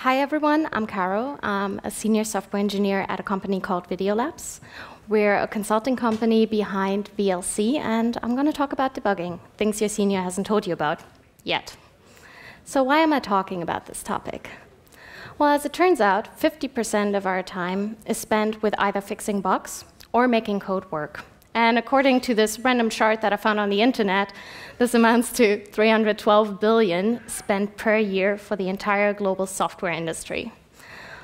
hi everyone, I'm Caro. I'm a senior software engineer at a company called Videolabs. We're a consulting company behind VLC, and I'm going to talk about debugging, things your senior hasn't told you about yet. So why am I talking about this topic? Well, as it turns out, 50% of our time is spent with either fixing bugs or making code work. And according to this random chart that I found on the internet, this amounts to 312 billion spent per year for the entire global software industry.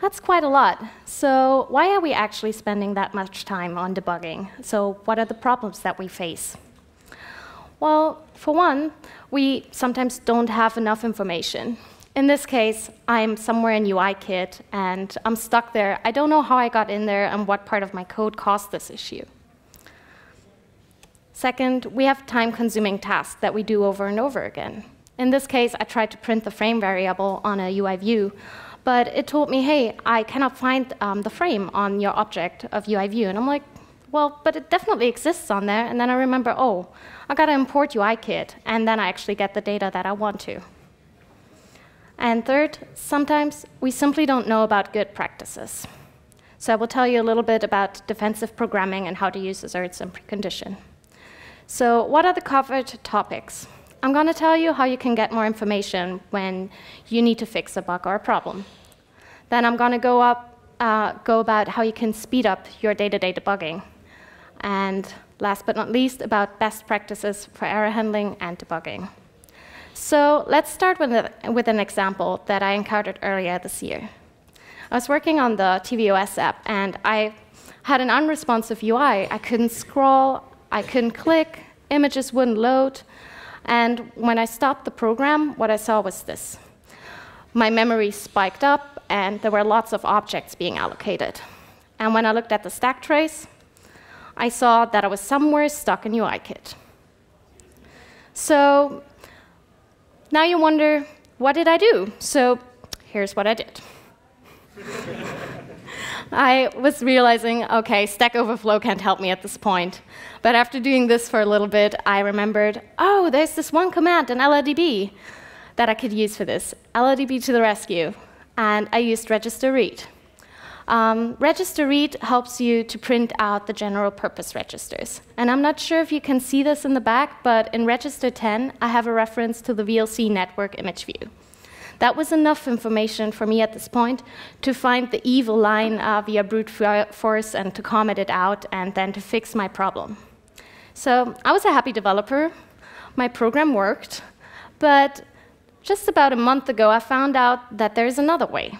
That's quite a lot. So why are we actually spending that much time on debugging? So what are the problems that we face? Well, for one, we sometimes don't have enough information. In this case, I'm somewhere in UIKit, and I'm stuck there. I don't know how I got in there and what part of my code caused this issue. Second, we have time-consuming tasks that we do over and over again. In this case, I tried to print the frame variable on a UI view, but it told me, hey, I cannot find um, the frame on your object of UI view. And I'm like, well, but it definitely exists on there. And then I remember, oh, I got to import UIKit, and then I actually get the data that I want to. And third, sometimes we simply don't know about good practices. So I will tell you a little bit about defensive programming and how to use asserts and precondition. So what are the covered topics? I'm going to tell you how you can get more information when you need to fix a bug or a problem. Then I'm going to go, up, uh, go about how you can speed up your day-to-day -day debugging. And last but not least, about best practices for error handling and debugging. So let's start with, with an example that I encountered earlier this year. I was working on the tvOS app, and I had an unresponsive UI. I couldn't scroll, I couldn't click, images wouldn't load. And when I stopped the program, what I saw was this. My memory spiked up, and there were lots of objects being allocated. And when I looked at the stack trace, I saw that I was somewhere stuck in UIKit. So now you wonder, what did I do? So here's what I did. I was realizing, okay, Stack Overflow can't help me at this point. But after doing this for a little bit, I remembered, oh, there's this one command in LLDB that I could use for this, LLDB to the rescue. And I used register read. Um, register read helps you to print out the general purpose registers. And I'm not sure if you can see this in the back, but in register 10, I have a reference to the VLC network image view. That was enough information for me at this point to find the evil line uh, via brute force and to comment it out and then to fix my problem. So I was a happy developer. My program worked. But just about a month ago, I found out that there's another way.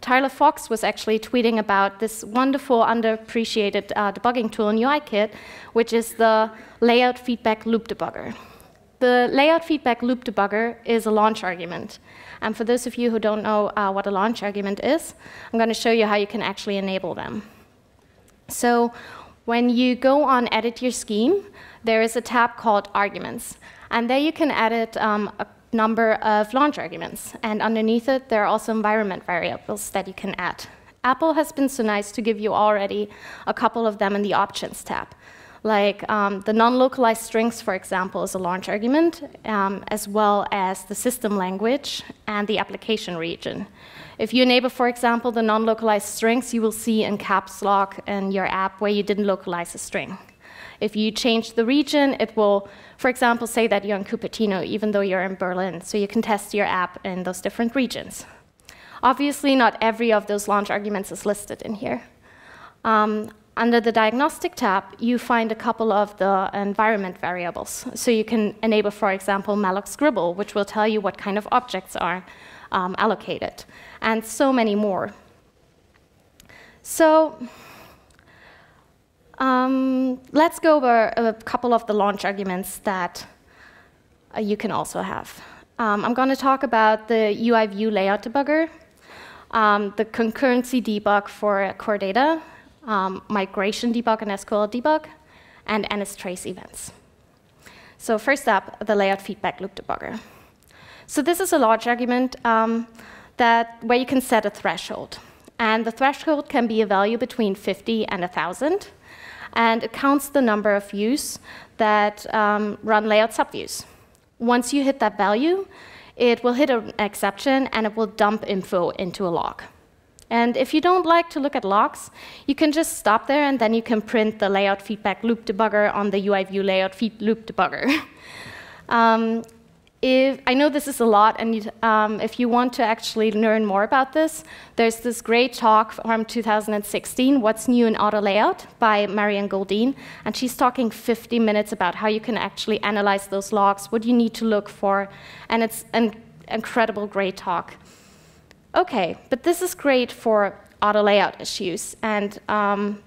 Tyler Fox was actually tweeting about this wonderful, underappreciated uh, debugging tool in UIKit, which is the layout feedback loop debugger. The layout feedback loop debugger is a launch argument. And for those of you who don't know uh, what a launch argument is, I'm going to show you how you can actually enable them. So when you go on Edit Your Scheme, there is a tab called Arguments. And there you can edit um, a number of launch arguments. And underneath it, there are also environment variables that you can add. Apple has been so nice to give you already a couple of them in the Options tab. Like um, the non-localized strings, for example, is a launch argument, um, as well as the system language and the application region. If you enable, for example, the non-localized strings, you will see in caps lock in your app where you didn't localize a string. If you change the region, it will, for example, say that you're in Cupertino, even though you're in Berlin, so you can test your app in those different regions. Obviously, not every of those launch arguments is listed in here. Um, under the diagnostic tab, you find a couple of the environment variables. So you can enable, for example, malloc scribble, which will tell you what kind of objects are um, allocated, and so many more. So um, let's go over a couple of the launch arguments that uh, you can also have. Um, I'm going to talk about the UI view layout debugger, um, the concurrency debug for core data, um, migration debug and SQL debug, and NSTrace events. So first up, the layout feedback loop debugger. So this is a launch argument um, that where you can set a threshold. And the threshold can be a value between 50 and 1,000. And it counts the number of views that um, run layout subviews. Once you hit that value, it will hit an exception and it will dump info into a log. And if you don't like to look at logs, you can just stop there and then you can print the layout feedback loop debugger on the UI view layout feed loop debugger. um, if, I know this is a lot, and um, if you want to actually learn more about this, there's this great talk from 2016, What's New in Auto Layout, by Marianne Goldin, and she's talking 50 minutes about how you can actually analyze those logs, what you need to look for, and it's an incredible, great talk. Okay, but this is great for auto layout issues and um,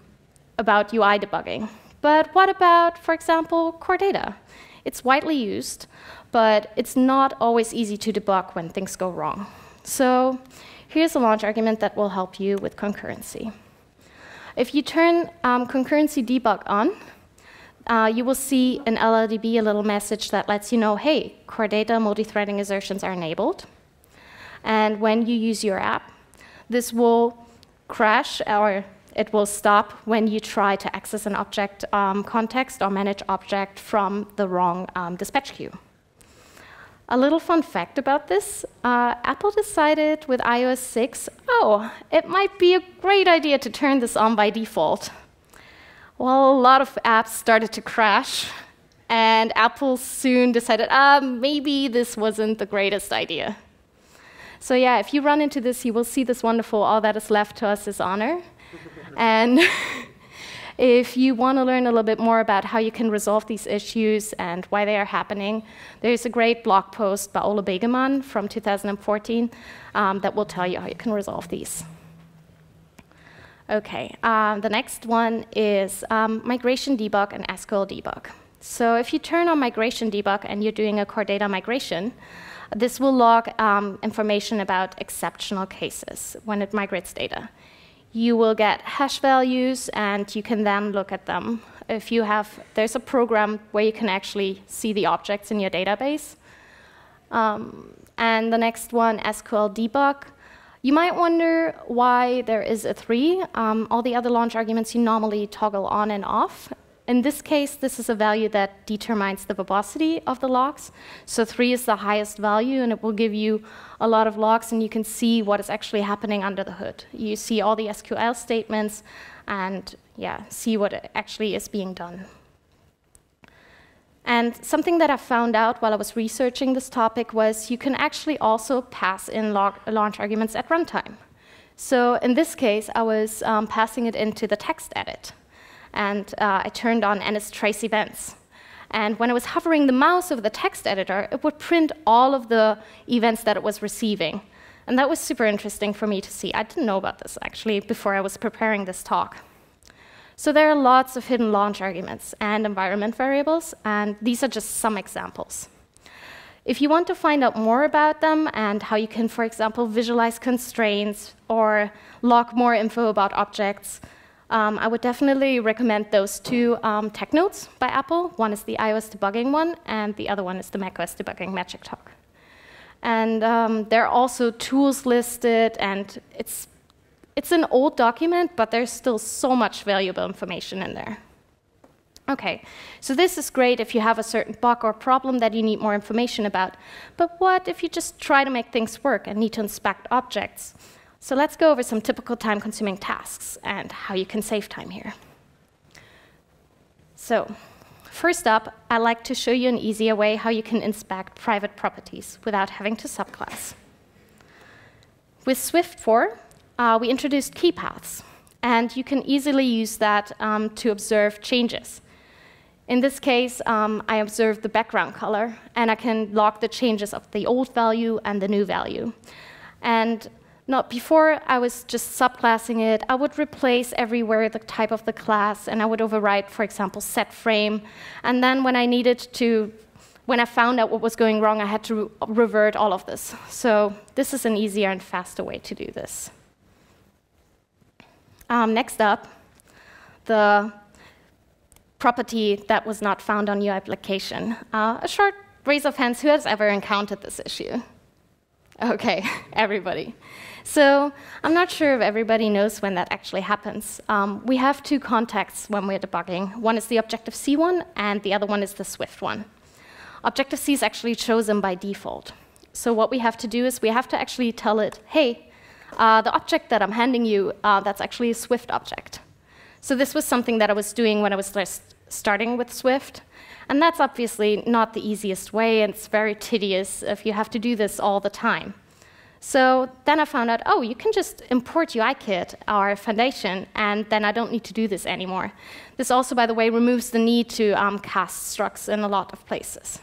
about UI debugging. But what about, for example, core data? It's widely used, but it's not always easy to debug when things go wrong. So here's a launch argument that will help you with concurrency. If you turn um, concurrency debug on, uh, you will see in LLDB a little message that lets you know, hey, core data multi-threading assertions are enabled. And when you use your app, this will crash or it will stop when you try to access an object um, context or manage object from the wrong um, dispatch queue. A little fun fact about this, uh, Apple decided with iOS 6, oh, it might be a great idea to turn this on by default. Well, a lot of apps started to crash, and Apple soon decided, ah, maybe this wasn't the greatest idea. So yeah, if you run into this, you will see this wonderful, all that is left to us is honor. and if you want to learn a little bit more about how you can resolve these issues and why they are happening, there's a great blog post by Ole Begemann from 2014 um, that will tell you how you can resolve these. Okay, um, the next one is um, migration debug and SQL debug. So if you turn on migration debug and you're doing a core data migration, this will log um, information about exceptional cases when it migrates data. You will get hash values, and you can then look at them. If you have, there's a program where you can actually see the objects in your database. Um, and the next one, SQL debug. You might wonder why there is a 3. Um, all the other launch arguments you normally toggle on and off, in this case, this is a value that determines the verbosity of the logs. So 3 is the highest value, and it will give you a lot of logs, and you can see what is actually happening under the hood. You see all the SQL statements, and yeah, see what actually is being done. And something that I found out while I was researching this topic was you can actually also pass in launch arguments at runtime. So in this case, I was um, passing it into the text edit and uh, I turned on NS trace events. And when I was hovering the mouse over the text editor, it would print all of the events that it was receiving. And that was super interesting for me to see. I didn't know about this, actually, before I was preparing this talk. So there are lots of hidden launch arguments and environment variables, and these are just some examples. If you want to find out more about them and how you can, for example, visualize constraints or log more info about objects, um, I would definitely recommend those two um, tech notes by Apple. One is the iOS debugging one, and the other one is the macOS debugging Magic Talk. And um, there are also tools listed, and it's, it's an old document, but there's still so much valuable information in there. Okay, so this is great if you have a certain bug or problem that you need more information about. But what if you just try to make things work and need to inspect objects? So let's go over some typical time-consuming tasks and how you can save time here. So first up, I'd like to show you an easier way how you can inspect private properties without having to subclass. With Swift 4, uh, we introduced key paths, and you can easily use that um, to observe changes. In this case, um, I observe the background color, and I can log the changes of the old value and the new value. And not before I was just subclassing it. I would replace everywhere the type of the class, and I would overwrite, for example, set frame. And then when I needed to, when I found out what was going wrong, I had to revert all of this. So this is an easier and faster way to do this. Um, next up, the property that was not found on your application. Uh, a short raise of hands, who has ever encountered this issue? Okay, everybody. So I'm not sure if everybody knows when that actually happens. Um, we have two contexts when we're debugging. One is the Objective-C one, and the other one is the Swift one. Objective-C is actually chosen by default. So what we have to do is we have to actually tell it, hey, uh, the object that I'm handing you, uh, that's actually a Swift object. So this was something that I was doing when I was starting with Swift. And that's obviously not the easiest way, and it's very tedious if you have to do this all the time. So then I found out, oh, you can just import UIKit, our foundation, and then I don't need to do this anymore. This also, by the way, removes the need to um, cast structs in a lot of places.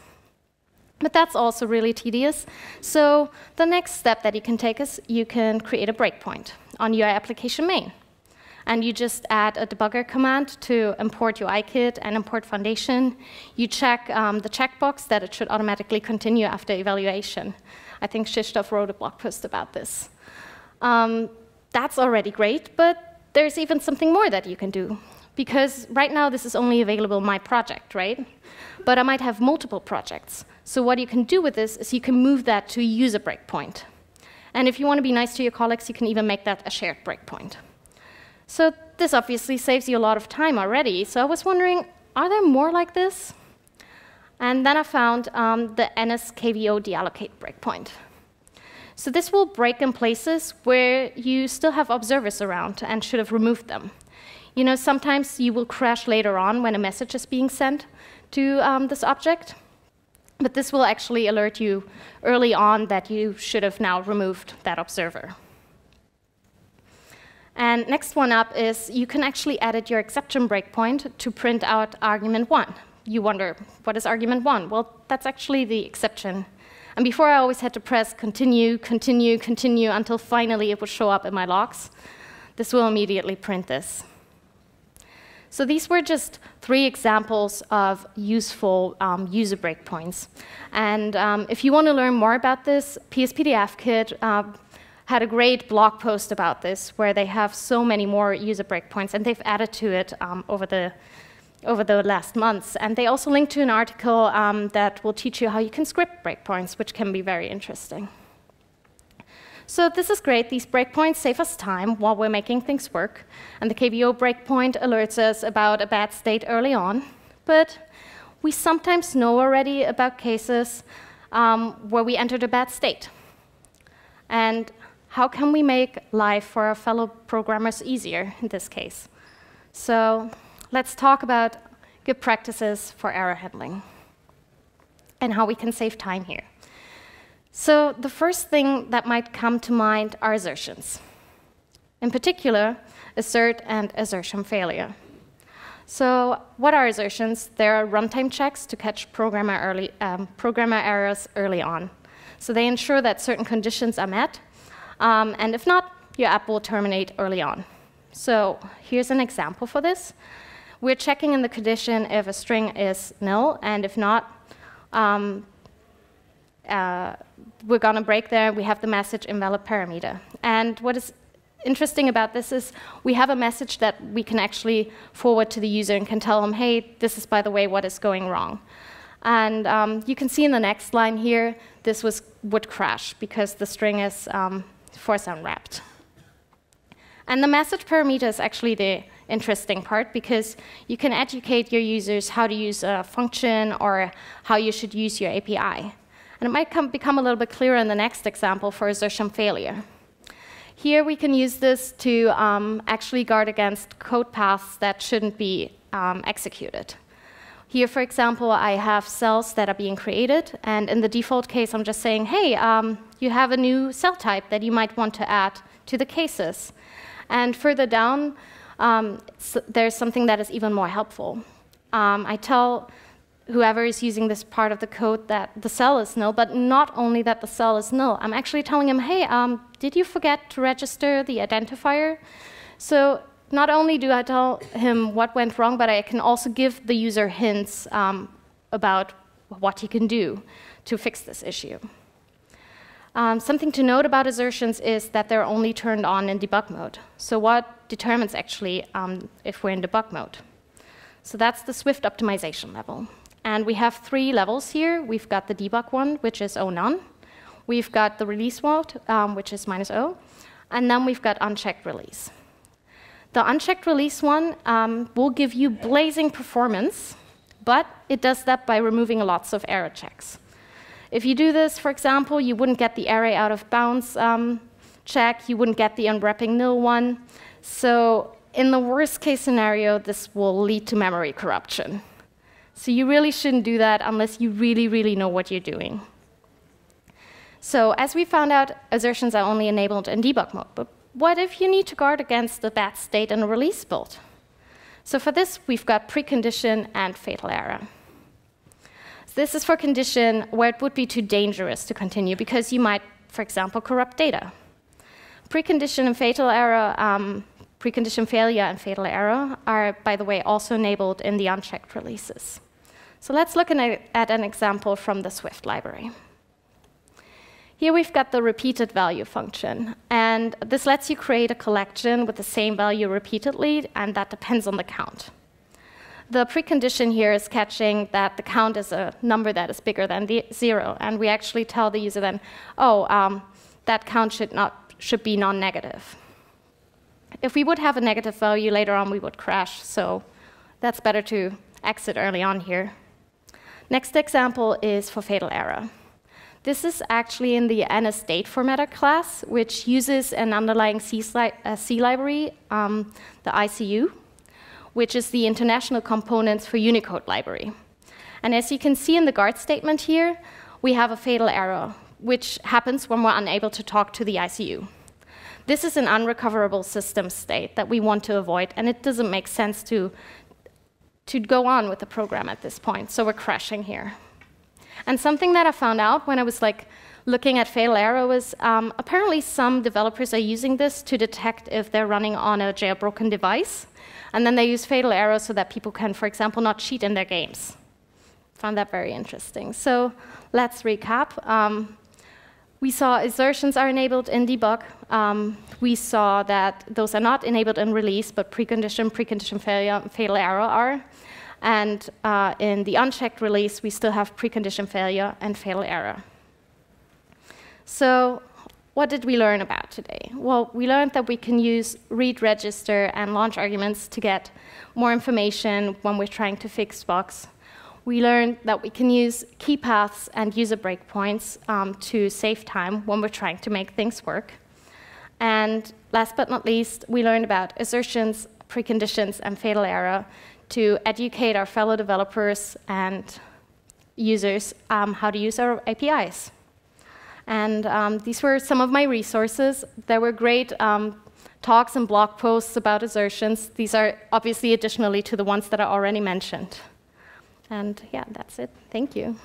But that's also really tedious. So the next step that you can take is you can create a breakpoint on your application main. And you just add a debugger command to import UIKit and import foundation. You check um, the checkbox that it should automatically continue after evaluation. I think Krzysztof wrote a blog post about this. Um, that's already great, but there's even something more that you can do. Because right now this is only available in my project, right? But I might have multiple projects. So what you can do with this is you can move that to a user breakpoint. And if you want to be nice to your colleagues, you can even make that a shared breakpoint. So this obviously saves you a lot of time already. So I was wondering, are there more like this? And then I found um, the NSKVO deallocate breakpoint. So this will break in places where you still have observers around and should have removed them. You know, sometimes you will crash later on when a message is being sent to um, this object, but this will actually alert you early on that you should have now removed that observer. And next one up is you can actually edit your exception breakpoint to print out argument one. You wonder, what is argument one? Well, that's actually the exception. And before I always had to press continue, continue, continue until finally it would show up in my logs. This will immediately print this. So these were just three examples of useful um, user breakpoints. And um, if you want to learn more about this, PSPDFKit uh, had a great blog post about this, where they have so many more user breakpoints, and they've added to it um, over the over the last months. And they also link to an article um, that will teach you how you can script breakpoints, which can be very interesting. So this is great. These breakpoints save us time while we're making things work. And the KVO breakpoint alerts us about a bad state early on. But we sometimes know already about cases um, where we entered a bad state. And how can we make life for our fellow programmers easier in this case? So let's talk about good practices for error handling and how we can save time here. So the first thing that might come to mind are assertions. In particular, assert and assertion failure. So what are assertions? There are runtime checks to catch programmer, early, um, programmer errors early on. So they ensure that certain conditions are met, um, and if not, your app will terminate early on. So here's an example for this. We're checking in the condition if a string is nil, and if not, um, uh, we're going to break there. We have the message invalid parameter. And what is interesting about this is we have a message that we can actually forward to the user and can tell them, hey, this is, by the way, what is going wrong. And um, you can see in the next line here, this was, would crash because the string is um, force unwrapped. And the message parameter is actually the interesting part because you can educate your users how to use a function or how you should use your API. And it might come, become a little bit clearer in the next example for assertion failure. Here we can use this to um, actually guard against code paths that shouldn't be um, executed. Here, for example, I have cells that are being created, and in the default case, I'm just saying, hey, um, you have a new cell type that you might want to add to the cases. And further down, um, so there's something that is even more helpful. Um, I tell whoever is using this part of the code that the cell is null, but not only that the cell is null. I'm actually telling him, hey, um, did you forget to register the identifier? So not only do I tell him what went wrong, but I can also give the user hints um, about what he can do to fix this issue. Um, something to note about assertions is that they're only turned on in debug mode. So what determines actually um, if we're in debug mode? So that's the Swift optimization level. And we have three levels here. We've got the debug one, which is O none. We've got the release mode, um, which is minus O. And then we've got unchecked release. The unchecked release one um, will give you blazing performance, but it does that by removing lots of error checks. If you do this, for example, you wouldn't get the array out of bounds um, check, you wouldn't get the unwrapping nil one. So in the worst case scenario, this will lead to memory corruption. So you really shouldn't do that unless you really, really know what you're doing. So as we found out, assertions are only enabled in debug mode. But what if you need to guard against the bad state in a release build? So for this, we've got precondition and fatal error. So this is for condition where it would be too dangerous to continue because you might, for example, corrupt data. Precondition and fatal error um, precondition failure and fatal error are, by the way, also enabled in the unchecked releases. So let's look at an example from the Swift library. Here we've got the repeated value function, and this lets you create a collection with the same value repeatedly, and that depends on the count. The precondition here is catching that the count is a number that is bigger than zero, and we actually tell the user then, oh, um, that count should, not, should be non-negative. If we would have a negative value later on, we would crash. So that's better to exit early on here. Next example is for fatal error. This is actually in the NSDate formatter class, which uses an underlying C, uh, C library, um, the ICU, which is the international components for Unicode library. And as you can see in the guard statement here, we have a fatal error, which happens when we're unable to talk to the ICU. This is an unrecoverable system state that we want to avoid, and it doesn't make sense to, to go on with the program at this point, so we're crashing here. And something that I found out when I was like looking at fatal error was um, apparently some developers are using this to detect if they're running on a jailbroken device, and then they use fatal error so that people can, for example, not cheat in their games. Found that very interesting. So let's recap. Um, we saw assertions are enabled in debug. Um, we saw that those are not enabled in release, but precondition, precondition failure, fatal error are. And uh, in the unchecked release, we still have precondition failure and fatal error. So what did we learn about today? Well, we learned that we can use read register and launch arguments to get more information when we're trying to fix bugs we learned that we can use key paths and user breakpoints um, to save time when we're trying to make things work. And last but not least, we learned about assertions, preconditions, and fatal error to educate our fellow developers and users um, how to use our APIs. And um, these were some of my resources. There were great um, talks and blog posts about assertions. These are obviously additionally to the ones that I already mentioned. And yeah, that's it. Thank you.